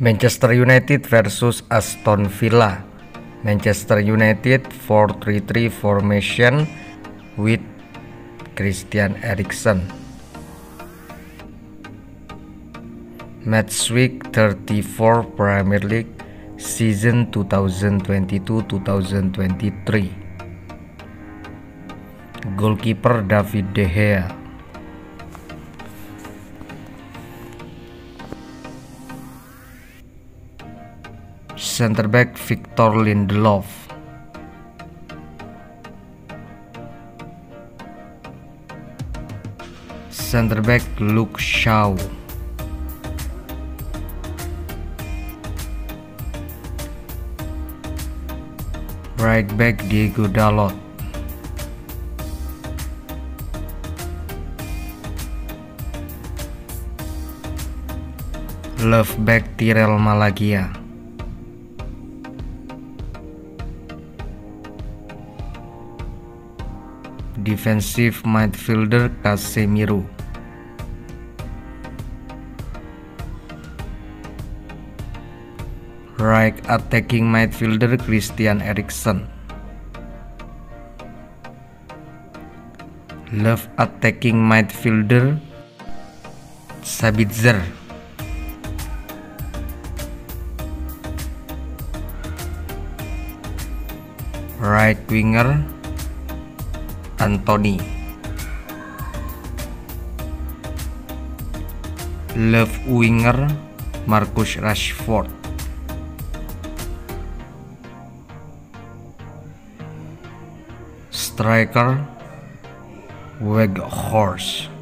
Manchester United versus Aston Villa. Manchester United 4-3-3 formation with Christian Eriksen. Match week 34 Premier League season 2022-2023. Goalkeeper David De Gea. Center back Victor Lindelof. Center back Luke Shaw. Right back Diego Dalot. Left back Tyrell Malagia. Defensive midfielder Casemiro. Right attacking midfielder Christian Eriksen. Left attacking midfielder Sabitzer. Right winger Anthony. Left winger Marcus Rashford. Striker Weghorst